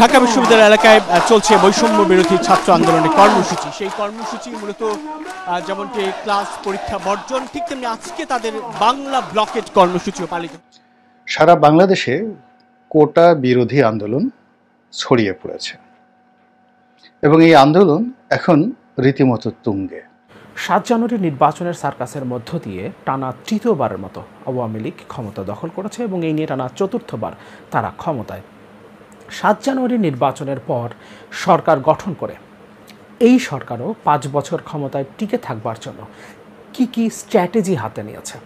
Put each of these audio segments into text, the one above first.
ঢাকা বিশ্ববিদ্যালয় এলাকায় চলছে বৈষম্য বিরোধী ছাত্র আন্দোলনের কর্মসূচি। সেই কর্মসূচি মূলত যেমনটি ক্লাস পরীক্ষা বর্জন ঠিক তেমনি আজকে তাদের বাংলা ব্লকেজ কর্মসূচিও পালিত সারা বাংলাদেশে কোটা বিরোধী আন্দোলন ছড়িয়ে পড়েছে। এবং এই আন্দোলন এখন রীতিমতো তুঙ্গে। সাত জানুয়ারি নির্বাচনের সার্কাসের মধ্য দিয়ে টানা তৃতীয়বারের মতো আওয়ামী লীগ ক্ষমতা দখল করেছে এবং এই নিয়ে টানা চতুর্থবার তারা ক্ষমতায় সাত জানুয়ারি নির্বাচনের পর সরকার গঠন করে। এই সরকারও পাঁচ বছর ক্ষমতায় টিকে থাকবার জন্য কি কি স্ট্র্যাটেজি হাতে নিয়েছে?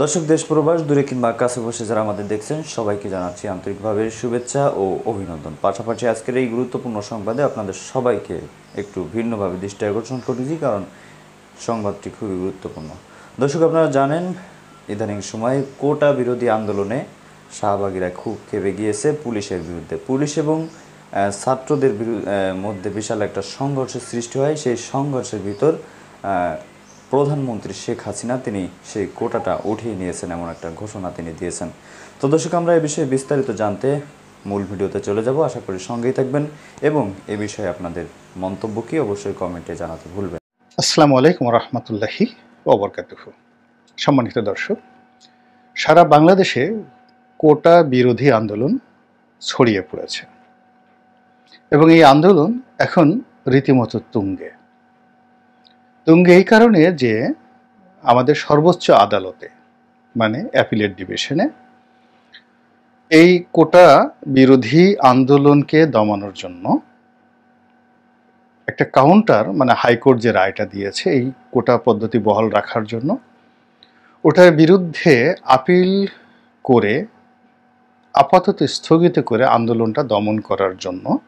দর্শক, দেশ প্রবাস দূরে কিংবা কাছে বসে যারা আমাদের দেখছেন, সবাইকে জানাচ্ছি আন্তরিকভাবে শুভেচ্ছা ও অভিনন্দন। পাশাপাশি আজকের এই গুরুত্বপূর্ণ সংবাদে আপনাদের সবাইকে একটু ভিন্নভাবে দৃষ্টি আকর্ষণ করেছি, কারণ সংবাদটি খুবই গুরুত্বপূর্ণ। দর্শক, আপনারা জানেন, ইদানিং সময়ে কোটা বিরোধী আন্দোলনে শাহবাগীরা খুব খেপে গিয়েছে পুলিশের বিরুদ্ধে। পুলিশ এবং ছাত্রদের মধ্যে বিশাল একটা সংঘর্ষের সৃষ্টি হয়। সেই সংঘর্ষের ভিতর প্রধানমন্ত্রী শেখ হাসিনা তিনি সেই কোটাটা উঠিয়ে নিয়েছেন এমন একটা ঘোষণা তিনি দিয়েছেন। তো দর্শক, আমরা এ বিষয়ে বিস্তারিত জানতে মূল ভিডিওতে চলে যাব। আশা করি সঙ্গেই থাকবেন এবং এ বিষয়ে আপনাদের মন্তব্য কি অবশ্যই কমেন্টে জানাতে ভুলবেন। আসসালামু আলাইকুম রহমতুল্লাহি ওবরকাতুহ। সম্মানিত দর্শক, সারা বাংলাদেশে কোটা বিরোধী আন্দোলন ছড়িয়ে পড়েছে। এবং এই আন্দোলন এখন রীতিমতো তুঙ্গে। তুঙ্গে এই কারণে যে আমাদের সর্বোচ্চ আদালতে মানে অ্যাপিলেট ডিভিশনে, এই কোটা বিরোধী আন্দোলনকে দমানোর জন্য একটা কাউন্টার মানে হাইকোর্ট যে রায়টা দিয়েছে এই কোটা পদ্ধতি বহাল রাখার জন্য, ওটার বিরুদ্ধে আপিল করে আপাতত স্থগিত করে আন্দোলনটা দমন করার জন্য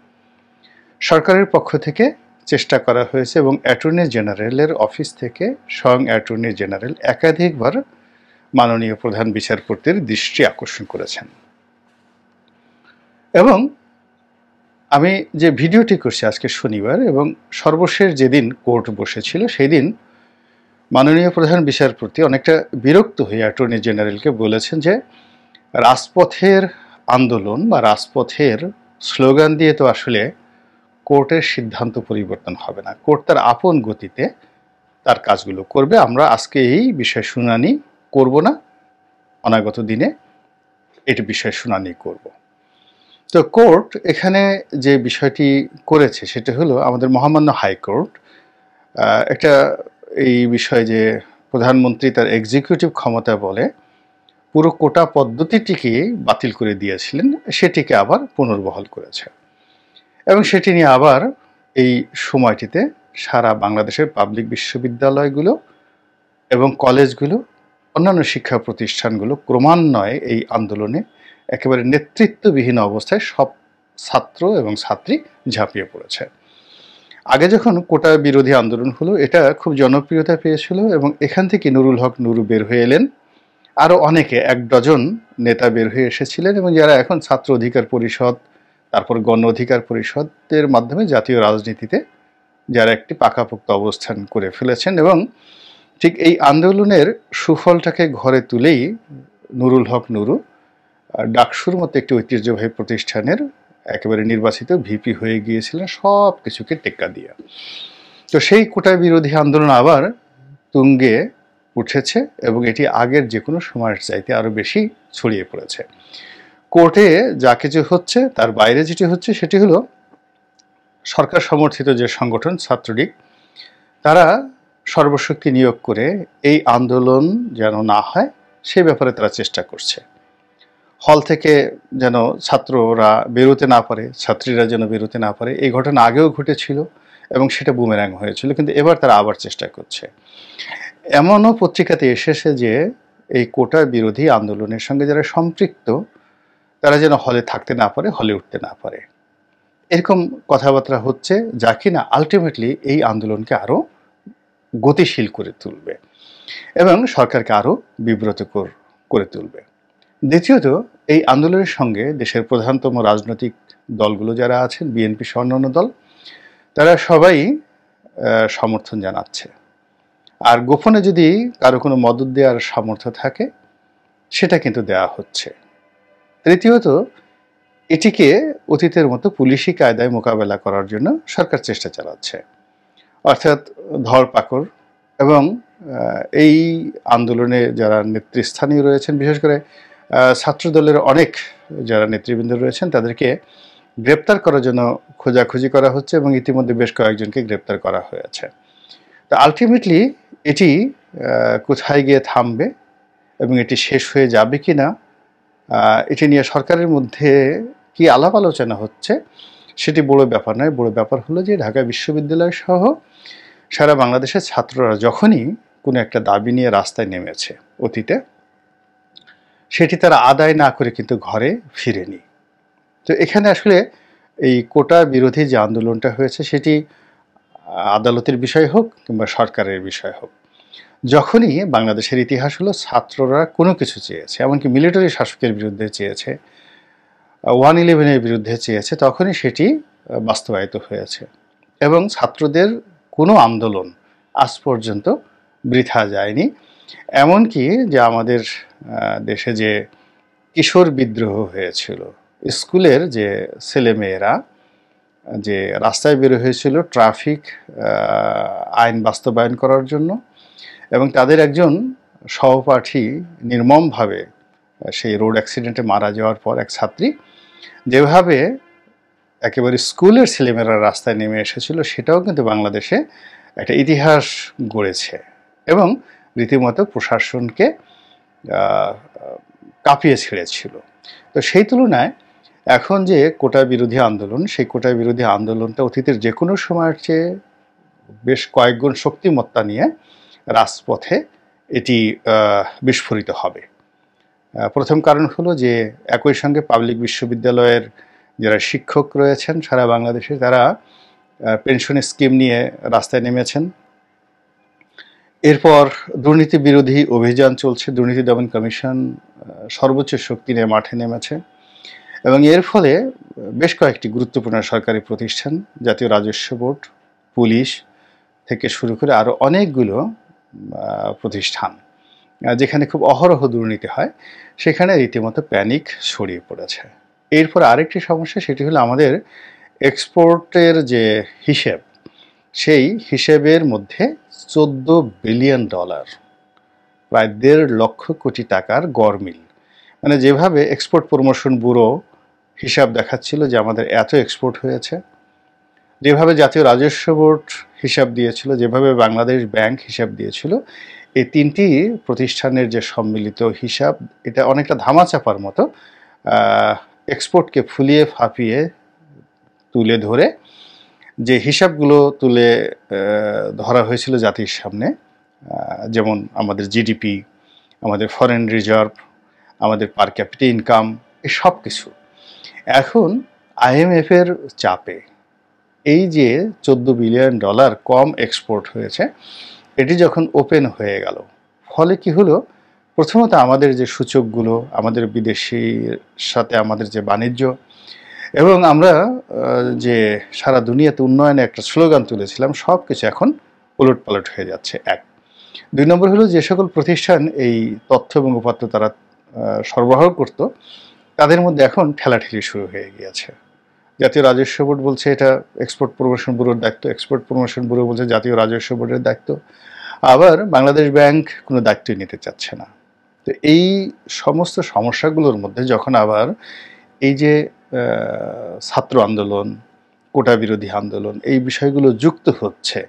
সরকারের পক্ষ থেকে চেষ্টা করা হয়েছে এবং অ্যাটর্নি জেনারেলের অফিস থেকে স্বয়ং অ্যাটর্নি জেনারেল একাধিকবার মাননীয় প্রধান বিচারপতির দৃষ্টি আকর্ষণ করেছেন। এবং আমি যে ভিডিওটি করছি আজকে শনিবার এবং সর্বশেষ যেদিন কোর্ট বসেছিল সেই দিন মাননীয় প্রধান বিচারপতি অনেকটা বিরক্ত হয়ে অ্যাটর্নি জেনারেলকে বলেছেন যে রাজপথের আন্দোলন বা রাজপথের স্লোগান দিয়ে তো আসলে কোর্টের সিদ্ধান্ত পরিবর্তন হবে না। কোর্ট তার আপন গতিতে তার কাজগুলো করবে। আমরা আজকে এই বিষয়ে শুনানি করব না। অনাগত দিনে এটি বিষয়ে শুনানি করব। তো কোর্ট এখানে যে বিষয়টি করেছে সেটা হলো আমাদের মহামান্য হাইকোর্ট একটা এই বিষয়ে যে প্রধানমন্ত্রী তার এক্সিকিউটিভ ক্ষমতা বলে পুরো কোটা পদ্ধতিটিকে বাতিল করে দিয়েছিলেন, সেটিকে আবার পুনর্বহাল করেছে। এবং সেটি নিয়ে আবার এই সময়টিতে সারা বাংলাদেশের পাবলিক বিশ্ববিদ্যালয়গুলো এবং কলেজগুলো, অন্যান্য শিক্ষা প্রতিষ্ঠানগুলো ক্রমান্বয়ে এই আন্দোলনে একেবারে নেতৃত্ববিহীন অবস্থায় সব ছাত্র এবং ছাত্রী ঝাঁপিয়ে পড়েছে। আগে যখন কোটা বিরোধী আন্দোলন হলো, এটা খুব জনপ্রিয়তা পেয়েছিল এবং এখান থেকে নুরুল হক নুরু বের হয়ে এলেন। আরও অনেকে এক ডজন নেতা বের হয়ে এসেছিলেন এবং যারা এখন ছাত্র অধিকার পরিষদ, তারপর গণ অধিকার পরিষদের মাধ্যমে জাতীয় রাজনীতিতে যারা একটি পাকাপোক্ত অবস্থান করে ফেলেছেন এবং ঠিক এই আন্দোলনের সুফলটাকে ঘরে তুলেই নুরুল হক নুরু ডাকসুর মতো একটি ঐতিহ্যবাহী প্রতিষ্ঠানের একেবারে নির্বাচিত ভিপি হয়ে গিয়েছিলেন সব কিছুকে টেক্কা দিয়ে। তো সেই কোটা বিরোধী আন্দোলন আবার তুঙ্গে উঠেছে এবং এটি আগের যে কোনো সময়ের চাইতে আরও বেশি ছড়িয়ে পড়েছে। কোর্টে যা কিছু হচ্ছে, তার বাইরে যেটি হচ্ছে, সেটি হলো সরকার সমর্থিত যে সংগঠন, ছাত্রলীগ, তারা সর্বশক্তি নিয়োগ করে এই আন্দোলন যেন না হয়, সে ব্যাপারে তারা চেষ্টা করছে। হল থেকে যেন ছাত্ররা বেরোতে না পারে, ছাত্রীরা যেন বেরোতে না পারে, এই ঘটনা আগেও ঘটেছিল এবং সেটা বুমেরাং হয়েছিল, কিন্তু এবার তারা আবার চেষ্টা করছে। এমনও পত্রিকাতে এসেছে যে এই কোটা বিরোধী আন্দোলনের সঙ্গে যারা সম্পৃক্ত, তারা যেন হলে থাকতে না পারে, হলে উঠতে না পারে। এরকম কথাবার্তা হচ্ছে যা কিনা আলটিমেটলি এই আন্দোলনকে আরও গতিশীল করে তুলবে এবং সরকারকে আরও বিব্রতকর করে তুলবে। দ্বিতীয়ত, এই আন্দোলনের সঙ্গে দেশের প্রধানতম রাজনৈতিক দলগুলো যারা আছেন, বিএনপি সহ অন্যান্য দল, তারা সবাই সমর্থন জানাচ্ছে। আর গোপনে যদি কারও কোনো মদত দেওয়ার সামর্থ্য থাকে, সেটা কিন্তু দেওয়া হচ্ছে। তৃতীয়ত, এটিকে অতীতের মতো পুলিশি কায়দায় মোকাবেলা করার জন্য সরকার চেষ্টা চালাচ্ছে। অর্থাৎ ধরপাকড় এবং এই আন্দোলনে যারা নেতৃস্থানীয় রয়েছেন, বিশেষ করে ছাত্রদলের অনেক যারা নেতৃবৃন্দ রয়েছেন, তাদেরকে গ্রেপ্তার করার জন্য খোঁজাখুঁজি করা হচ্ছে এবং ইতিমধ্যে বেশ কয়েকজনকে গ্রেপ্তার করা হয়েছে। তো আলটিমেটলি এটি কোথায় গিয়ে থামবে এবং এটি শেষ হয়ে যাবে কি না এটি নিয়ে সরকারের মধ্যে কি আলাপ আলোচনা হচ্ছে, সেটি বড় ব্যাপার নয়। বড় ব্যাপার হলো যে ঢাকা বিশ্ববিদ্যালয় সহ সারা বাংলাদেশের ছাত্ররা যখনই কোনো একটা দাবি নিয়ে রাস্তায় নেমেছে অতীতে, সেটি তারা আদায় না করে কিন্তু ঘরে ফিরেনি। তো এখানে আসলে এই কোটা বিরোধী যে আন্দোলনটা হয়েছে, সেটি আদালতের বিষয় হোক কিংবা সরকারের বিষয় হোক, যখনই বাংলাদেশের ইতিহাস হলো ছাত্ররা কোনো কিছু চেয়েছে, এমনকি মিলিটারি শাসকের বিরুদ্ধে চেয়েছে ওয়ান ইলেভেনের বিরুদ্ধে চেয়েছে, তখনই সেটি বাস্তবায়িত হয়েছে। এবং ছাত্রদের কোনো আন্দোলন আজ পর্যন্ত বৃথা যায়নি। এমনকি যে আমাদের দেশে যে কিশোর বিদ্রোহ হয়েছিল, স্কুলের যে ছেলেমেয়েরা যে রাস্তায় বের হয়েছিল ট্রাফিক আইন বাস্তবায়ন করার জন্য এবং তাদের একজন সহপাঠী নির্মমভাবে সেই রোড অ্যাক্সিডেন্টে মারা যাওয়ার পর এক ছাত্রী যেভাবে একেবারে স্কুলের ছেলেমেয়েরা রাস্তায় নেমে এসেছিল, সেটাও কিন্তু বাংলাদেশে একটা ইতিহাস গড়েছে এবং রীতিমতো প্রশাসনকে কাঁপিয়ে ছেড়েছিল। তো সেই তুলনায় এখন যে কোটা বিরোধী আন্দোলন, সেই কোটা বিরোধী আন্দোলনটা অতীতের যে কোনো সময়ের চেয়ে বেশ কয়েকগুণ শক্তিমত্তা নিয়ে রাজপথে এটি বিস্ফোরিত হবে। প্রথম কারণ হলো যে একই সঙ্গে পাবলিক বিশ্ববিদ্যালয়ের যারা শিক্ষক রয়েছেন সারা বাংলাদেশে, তারা পেনশন স্কিম নিয়ে রাস্তায় নেমেছেন। এরপর দুর্নীতি বিরোধী অভিযান চলছে। দুর্নীতি দমন কমিশন সর্বোচ্চ শক্তি নিয়ে মাঠে নেমেছে। এবং এর ফলে বেশ কয়েকটি গুরুত্বপূর্ণ সরকারি প্রতিষ্ঠান, জাতীয় রাজস্ব বোর্ড, পুলিশ থেকে শুরু করে আরও অনেকগুলো প্রতিষ্ঠান যেখানে খুব অহরহ দুর্নীতি হয়, সেখানে রীতিমতো প্যানিক ছড়িয়ে পড়েছে। এরপর আরেকটি সমস্যা, সেটি হলো আমাদের এক্সপোর্টের যে হিসেব, সেই হিসেবের মধ্যে চোদ্দ বিলিয়ন ডলার, প্রায় দেড় লক্ষ কোটি টাকার গরমিল মানে যেভাবে এক্সপোর্ট প্রমোশন ব্যুরো হিসাব দেখাচ্ছিল যে আমাদের এত এক্সপোর্ট হয়েছে। যেভাবে জাতীয় রাজস্ব বোর্ড হিসাব দিয়েছিল, যেভাবে বাংলাদেশ ব্যাংক হিসাব দিয়েছিল, এই তিনটি প্রতিষ্ঠানের যে সম্মিলিত হিসাব, এটা অনেকটা ধামাচাপার মতো এক্সপোর্টকে ফুলিয়ে ফাঁপিয়ে তুলে ধরে যে হিসাবগুলো তুলে ধরা হয়েছিল জাতির সামনে যেমন আমাদের জিডিপি আমাদের ফরেন রিজার্ভ আমাদের পার ক্যাপিটা ইনকাম এই সব কিছু এখন আইএমএফের চাপে এই যে চোদ্দ বিলিয়ন ডলার কম এক্সপোর্ট হয়েছে, এটি যখন ওপেন হয়ে গেল, ফলে কি হলো? প্রথমত আমাদের যে সূচকগুলো, আমাদের বিদেশির সাথে আমাদের যে বাণিজ্য এবং আমরা যে সারা দুনিয়াতে উন্নয়নে একটা স্লোগান তুলেছিলাম সব কিছু এখন উলট পালট হয়ে যাচ্ছে, এক। দুই নম্বর হলো যে সকল প্রতিষ্ঠান এই তথ্য এবং উপাত্ত তারা সরবরাহ করত তাদের মধ্যে এখন ঠেলাঠেলি শুরু হয়ে গিয়েছে। জাতীয় রাজস্ব বোর্ড বলছে এটা এক্সপোর্ট প্রমোশন ব্যুরোর দায়িত্ব এক্সপোর্ট প্রমোশন ব্যুরো বলছে জাতীয় রাজস্ব বোর্ডের দায়িত্ব। আবার বাংলাদেশ ব্যাংক কোনো দায়িত্বই নিতে চাচ্ছে না। তো এই সমস্ত সমস্যাগুলোর মধ্যে যখন আবার এই যে ছাত্র আন্দোলন, কোটা বিরোধী আন্দোলন এই বিষয়গুলো যুক্ত হচ্ছে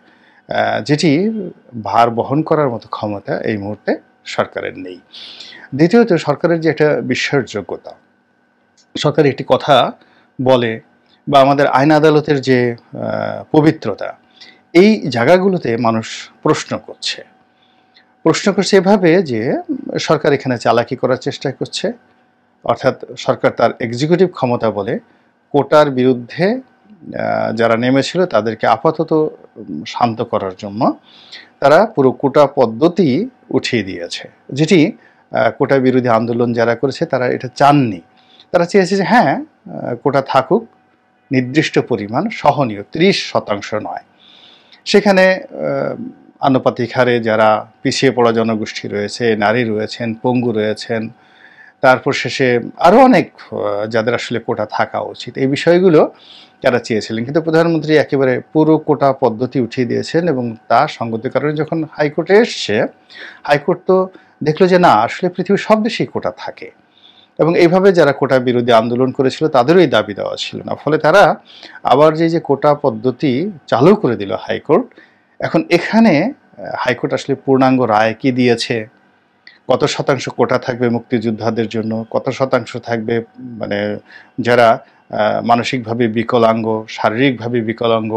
যেটি ভার বহন করার মতো ক্ষমতা এই মুহূর্তে সরকারের নেই। দ্বিতীয়ত সরকারের যে একটা বিশ্বাসযোগ্যতা সরকার একটি কথা বলে বা আমাদের আইন আদালতের যে পবিত্রতা, এই জায়গাগুলোতে মানুষ প্রশ্ন করছে। প্রশ্ন করছে এভাবে যে, সরকার এখানে চালাকি করার চেষ্টা করছে। অর্থাৎ সরকার তার এক্সিকিউটিভ ক্ষমতা বলে কোটার বিরুদ্ধে যারা নেমেছিল তাদেরকে আপাতত শান্ত করার জন্য তারা পুরো কোটা পদ্ধতি উঠিয়ে দিয়েছে। যেটি কোটা বিরোধী আন্দোলন যারা করেছে তারা এটা চাননি। তারা চেয়েছে যে হ্যাঁ কোটা থাকুক, নির্দিষ্ট পরিমাণ, সহনীয়, ত্রিশ শতাংশ নয়। সেখানে আনুপাতিক হারে যারা পিছিয়ে পড়া জনগোষ্ঠী রয়েছে, নারী রয়েছেন, পঙ্গু রয়েছেন তারপর শেষে আরও অনেক যাদের আসলে কোটা থাকা উচিত। এই বিষয়গুলো তারা চেয়েছিলেন। কিন্তু প্রধানমন্ত্রী একেবারে পুরো কোটা পদ্ধতি উঠিয়ে দিয়েছেন এবং তা সঙ্গতির কারণে যখন হাইকোর্টে এসছে, হাইকোর্ট তো দেখল যে না, আসলে পৃথিবীর সব দেশেই কোটা থাকে। এবং এইভাবে যারা কোটা বিরোধী আন্দোলন করেছিল, তাদেরও এই দাবি দেওয়া ছিল না। ফলে তারা আবার যে যে কোটা পদ্ধতি চালু করে দিল হাইকোর্ট, এখন এখানে হাইকোর্ট আসলে পূর্ণাঙ্গ রায় কি দিয়েছে? কত শতাংশ কোটা থাকবে মুক্তিযোদ্ধাদের জন্য? কত শতাংশ থাকবে মানে যারা মানসিকভাবে বিকলাঙ্গ, শারীরিকভাবে বিকলাঙ্গ,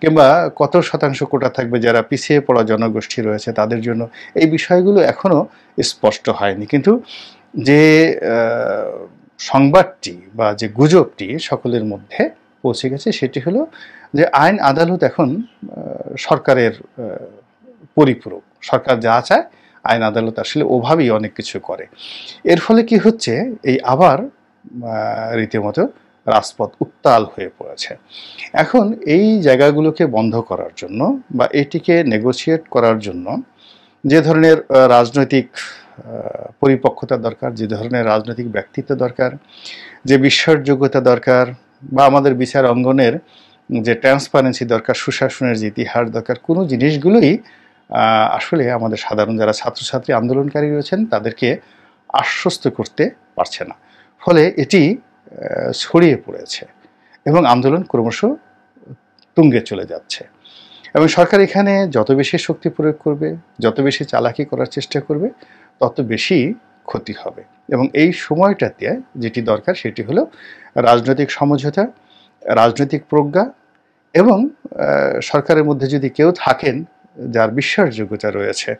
কিংবা কত শতাংশ কোটা থাকবে যারা পিছিয়ে পড়া জনগোষ্ঠী রয়েছে তাদের জন্য? এই বিষয়গুলো এখনও স্পষ্ট হয়নি। কিন্তু যে সংবাদটি বা যে গুজবটি সকলের মধ্যে পৌঁছে গেছে সেটি হলো যে আইন আদালত এখন সরকারের পরিপূরক। সরকার যা চায় আইন আদালত আসলে ওভাবেই অনেক কিছু করে। এর ফলে কি হচ্ছে, এই আবার রীতিমতো রাজপথ উত্তাল হয়ে পড়েছে। এখন এই জায়গাগুলোকে বন্ধ করার জন্য বা এটিকে নেগোসিয়েট করার জন্য যে ধরনের রাজনৈতিক পরিপক্কতা দরকার, যে ধরনের রাজনৈতিক ব্যক্তিত্ব দরকার, যে বিশ্বাসযোগ্যতা দরকার, বা আমাদের বিচার অঙ্গনের যে ট্রান্সপারেন্সি দরকার, সুশাসনের যে ইতিহাস দরকার, কোনো জিনিসগুলোই আসলে আমাদের সাধারণ যারা ছাত্রছাত্রী, আন্দোলনকারী রয়েছেন, তাদেরকে আশ্বস্ত করতে পারছে না। ফলে এটি ছড়িয়ে পড়েছে এবং আন্দোলন ক্রমশ তুঙ্গে চলে যাচ্ছে। এবং সরকার এখানে যত বেশি শক্তি প্রয়োগ করবে, যত বেশি চালাকি করার চেষ্টা করবে, তত বেশি ক্ষতি হবে। এবং এই সময়টাতে যেটি দরকার সেটি হলো রাজনৈতিক সমঝোতা, রাজনৈতিক প্রজ্ঞা এবং সরকারের মধ্যে যদি কেউ থাকেন যার বিশ্বাসযোগ্যতা রয়েছে,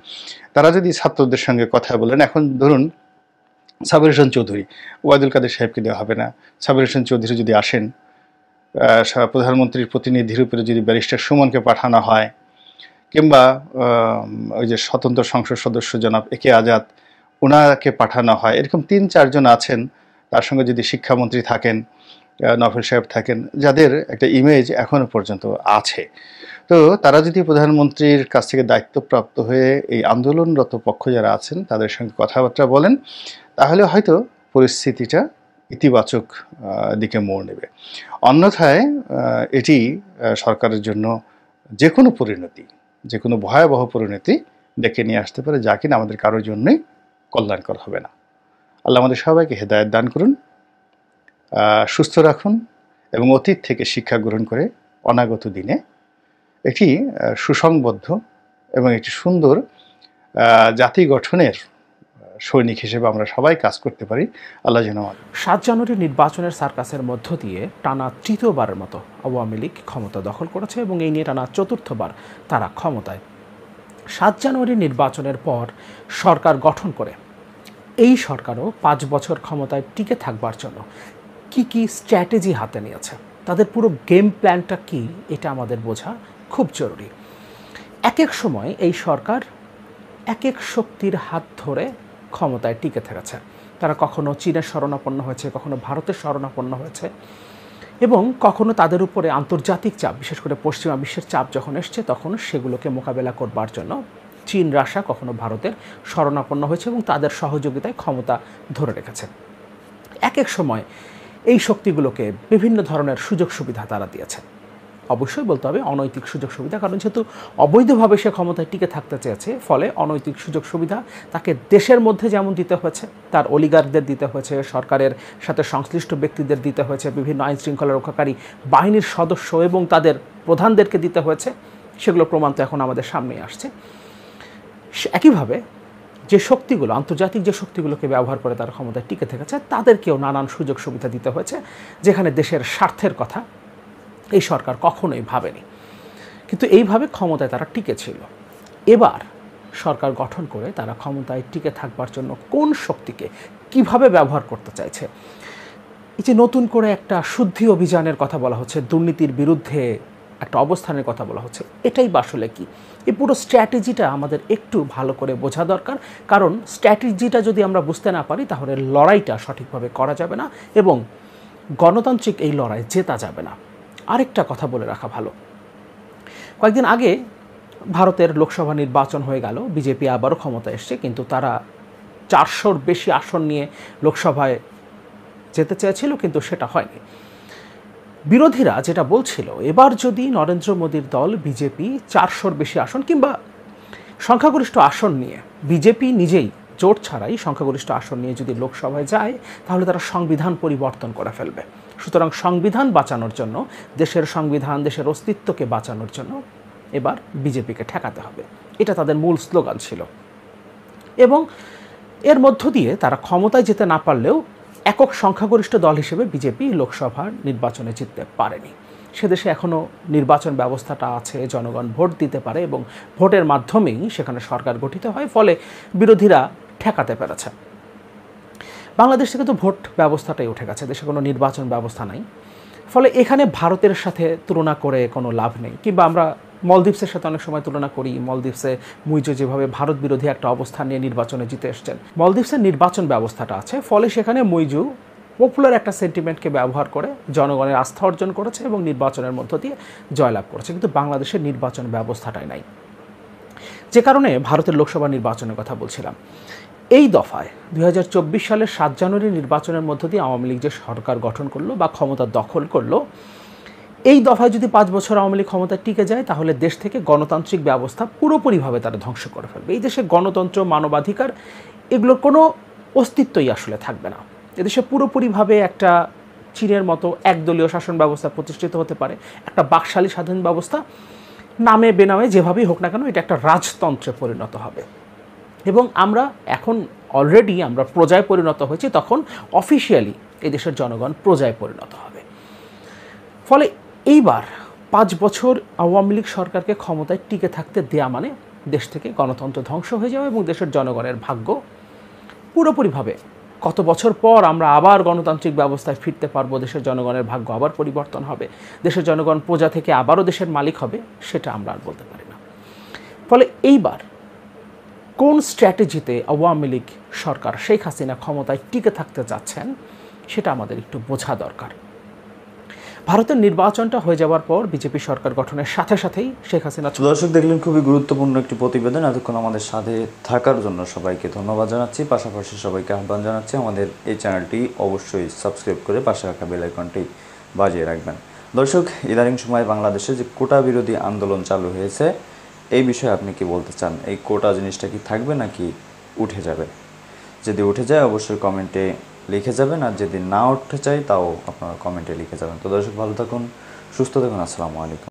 তারা যদি ছাত্রদের সঙ্গে কথা বলেন, এখন ধরুন সাবির হোসেন চৌধুরী ওয়াদুল কাদের সাহেবকে দেওয়া হবে না। সাবির হোসেন চৌধুরী যদি আসেন প্রধানমন্ত্রীর প্রতিনিধি রূপে যদি ব্যারিস্টার সুমনকে পাঠানো হয়, কিংবা ওই যে স্বতন্ত্র সংসদ সদস্য জনাব একে আজাদ ওনাকে পাঠানো হয়, এরকম তিন, চারজন আছেন, তার সঙ্গে যদি শিক্ষামন্ত্রী থাকেন নফেল সাহেব থাকেন, যাদের একটা ইমেজ এখনও পর্যন্ত আছে। তো তারা যদি প্রধানমন্ত্রীর কাছ থেকে দায়িত্বপ্রাপ্ত হয়ে এই আন্দোলনরত পক্ষ যারা আছেন, তাদের সঙ্গে কথাবার্তা বলেন, তাহলে হয়তো পরিস্থিতিটা ইতিবাচক দিকে মোড় নেবে। অন্যথায় এটি সরকারের জন্য যে কোনো পরিণতি যে কোনো ভয়াবহ পরিণতি ডেকে নিয়ে আসতে পারে, যা কিনা আমাদের কারোর জন্যই কল্যাণকর হবে না। আল্লাহ আমাদের সবাইকে হেদায়ত দান করুন সুস্থ রাখুন এবং অতীত থেকে শিক্ষা গ্রহণ করে অনাগত দিনে একটি সুসংবদ্ধ এবং একটি সুন্দর জাতি গঠনের সৈনিক হিসেবে আমরা সবাই কাজ করতে পারি। আল্লাহ যেন সাত জানুয়ারি নির্বাচনের সার্কাসের মধ্য দিয়ে টানা তৃতীয়বারের মতো আওয়ামী লীগ ক্ষমতা দখল করেছে এবং এই নিয়ে টানা চতুর্থবার তারা ক্ষমতায়। সাত জানুয়ারি নির্বাচনের পর সরকার গঠন করে। এই সরকারও পাঁচ বছর ক্ষমতায় টিকে থাকবার জন্য কি কি স্ট্র্যাটেজি হাতে নিয়েছে, তাদের পুরো গেম প্ল্যানটা কি, এটা আমাদের বোঝা খুব জরুরি। এক এক সময় এই সরকার এক এক শক্তির হাত ধরে ক্ষমতায় টিকে থেকেছে। তারা কখনো চীনের শরণাপন্ন হয়েছে, কখনো ভারতের শরণাপন্ন হয়েছে এবং কখনো তাদের উপরে আন্তর্জাতিক চাপ, বিশেষ করে পশ্চিমা বিশ্বের চাপ যখন এসছে, তখন সেগুলোকে মোকাবেলা করবার জন্য চীন রাশা কখনো ভারতের শরণাপন্ন হয়েছে এবং তাদের সহযোগিতায় ক্ষমতা ধরে রেখেছে। এক এক সময় এই শক্তিগুলোকে বিভিন্ন ধরনের সুযোগ সুবিধা তারা দিয়েছে। অবশ্যই বলতে হবে, অনৈতিক সুযোগ সুবিধা। কারণ যেহেতু অবৈধভাবে সে ক্ষমতায় টিকে থাকতে চেয়েছে, ফলে অনৈতিক সুযোগ সুবিধা তাকে দেশের মধ্যে যেমন দিতে হয়েছে, তার অলিগারদের দিতে হয়েছে, সরকারের সাথে সংশ্লিষ্ট ব্যক্তিদের দিতে হয়েছে, বিভিন্ন আইন শৃঙ্খলা রক্ষাকারী বাহিনীর সদস্য এবং তাদের প্রধানদেরকে দিতে হয়েছে সেগুলো প্রমাণ তো এখন আমাদের সামনেই আসছে। একইভাবে যে শক্তিগুলো, আন্তর্জাতিক যে শক্তিগুলোকে ব্যবহার করে তার ক্ষমতায় টিকে থেকেছে, তাদেরকেও নানান সুযোগ সুবিধা দিতে হয়েছে, যেখানে দেশের স্বার্থের কথা এই সরকার কখনোই ভাবেনি। কিন্তু এইভাবে ক্ষমতায় তারা টিকে ছিল এবার সরকার গঠন করে তারা ক্ষমতায় টিকে থাকবার জন্য কোন শক্তিকে কীভাবে ব্যবহার করতে চাইছে? এই যে নতুন করে একটা শুদ্ধি অভিযানের কথা বলা হচ্ছে, দুর্নীতির বিরুদ্ধে একটা অবস্থানের কথা বলা হচ্ছে, এটাই আসলে কি? এই পুরো স্ট্র্যাটেজিটা আমাদের একটু ভালো করে বোঝা দরকার। কারণ স্ট্র্যাটেজিটা যদি আমরা বুঝতে না পারি, তাহলে লড়াইটা সঠিকভাবে করা যাবে না এবং গণতান্ত্রিক এই লড়াই জেতা যাবে না। আরেকটা কথা বলে রাখা ভালো। কয়েকদিন আগে ভারতের লোকসভা নির্বাচন হয়ে গেল, বিজেপি আবারও ক্ষমতা এসছে, কিন্তু তারা চারশোর বেশি আসন নিয়ে লোকসভায় যেতে চেয়েছিল, কিন্তু সেটা হয়নি। বিরোধীরা যেটা বলছিল, এবার যদি নরেন্দ্র মোদীর দল বিজেপি চারশোর বেশি আসন কিংবা সংখ্যাগরিষ্ঠ আসন নিয়ে, বিজেপি নিজেই জোট ছাড়াই সংখ্যাগরিষ্ঠ আসন নিয়ে যদি লোকসভায় যায়, তাহলে তারা সংবিধান পরিবর্তন করে ফেলবে। সুতরাং সংবিধান বাঁচানোর জন্য, দেশের সংবিধান, দেশের অস্তিত্বকে বাঁচানোর জন্য এবার বিজেপিকে ঠেকাতে হবে। এটা তাদের মূল স্লোগান ছিল। এবং এর মধ্য দিয়ে তারা ক্ষমতায় যেতে না পারলেও একক সংখ্যাগরিষ্ঠ দল হিসেবে বিজেপি লোকসভার নির্বাচনে জিততে পারেনি। সে দেশে এখনও নির্বাচন ব্যবস্থাটা আছে, জনগণ ভোট দিতে পারে এবং ভোটের মাধ্যমেই সেখানে সরকার গঠিত হয়। ফলে বিরোধীরা ঠেকাতে পেরেছে। বাংলাদেশ থেকে তো ভোট ব্যবস্থাটাই উঠে গেছে, দেশে কোনো নির্বাচন ব্যবস্থা নাই। ফলে এখানে ভারতের সাথে তুলনা করে কোনো লাভ নেই। কিংবা আমরা মলদ্বীপসের সাথে অনেক সময় তুলনা করি, মলদ্বীপসে মুইজো যেভাবে ভারত বিরোধী একটা অবস্থান নিয়ে নির্বাচনে জিতে এসছেন। মলদ্বীপসের নির্বাচন ব্যবস্থাটা আছে, ফলে সেখানে মুইজু পপুলার একটা সেন্টিমেন্টকে ব্যবহার করে জনগণের আস্থা অর্জন করেছে এবং নির্বাচনের মধ্য দিয়ে জয়লাভ করেছে। কিন্তু বাংলাদেশের নির্বাচন ব্যবস্থাটাই নাই। যে কারণে ভারতের লোকসভা নির্বাচনের কথা বলছিলাম। এই দফায় দু হাজার চব্বিশ সালের সাত জানুয়ারি নির্বাচনের মধ্য দিয়ে আওয়ামী লীগ যে সরকার গঠন করল বা ক্ষমতা দখল করল, এই দফায় যদি পাঁচ বছর আওয়ামী লীগ ক্ষমতায় টিকে যায়, তাহলে দেশ থেকে গণতান্ত্রিক ব্যবস্থা পুরোপুরিভাবে তারা ধ্বংস করে ফেলবে। এই দেশে গণতন্ত্র, মানবাধিকার এগুলোর কোনো অস্তিত্বই আসলে থাকবে না। এদেশে পুরোপুরিভাবে একটা চীনের মতো একদলীয় শাসন ব্যবস্থা প্রতিষ্ঠিত হতে পারে, একটা বাকশালী স্বাধীন ব্যবস্থা, নামে বেনামে যেভাবেই হোক না কেন, এটা একটা রাজতন্ত্রে পরিণত হবে। এবং আমরা এখন অলরেডি আমরা প্রজায় পরিণত হয়েছি, তখন অফিসিয়ালি দেশের জনগণ প্রজায় পরিণত হবে। ফলে এইবার পাঁচ বছর আওয়ামী লীগ সরকারকে ক্ষমতায় টিকে থাকতে দেয়া মানে দেশ থেকে গণতন্ত্র ধ্বংস হয়ে যাবে এবং দেশের জনগণের ভাগ্য পুরোপুরিভাবে কত বছর পর আমরা আবার গণতান্ত্রিক ব্যবস্থায় ফিরতে পারব, দেশের জনগণের ভাগ্য আবার পরিবর্তন হবে, দেশের জনগণ প্রজা থেকে আবারও দেশের মালিক হবে, সেটা আমরা আর বলতে পারি না। ফলে এইবার কোন স্ট্র্যাটেজিতে আওয়ামী লীগ সরকার শেখ হাসিনা ক্ষমতায় টিকে থাকতে যাচ্ছেন সেটা আমাদের একটু বোঝা দরকার। ভারতের নির্বাচনটা হয়ে যাওয়ার পর বিজেপি সরকার গঠনের সাথে সাথেই শেখ হাসিনা দর্শক, দেখলেন খুবই গুরুত্বপূর্ণ একটি প্রতিবেদন। এতক্ষণ আমাদের সাথে থাকার জন্য সবাইকে ধন্যবাদ জানাচ্ছি। পাশাপাশি সবাইকে আহ্বান জানাচ্ছি, আমাদের এই চ্যানেলটি অবশ্যই সাবস্ক্রাইব করে পাশে রাখা বেল আইকনটি বাজিয়ে রাখবেন। দর্শক, ইদানিং সময় বাংলাদেশে যে কোটা বিরোধী আন্দোলন চালু হয়েছে এই বিষয়ে আপনি কি বলতে চান? এই কোটা জিনিসটা কি থাকবে নাকি উঠে যাবে? যদি উঠে যায়, অবশ্যই কমেন্টে লিখে যাবেন, আর যদি না উঠতে চাই তাও আপনারা কমেন্টে লিখে যাবেন। তো দর্শক, ভালো থাকুন, সুস্থ থাকুন, আসসালামু আলাইকুম।